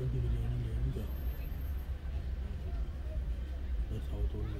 Şimdi 着，那超多人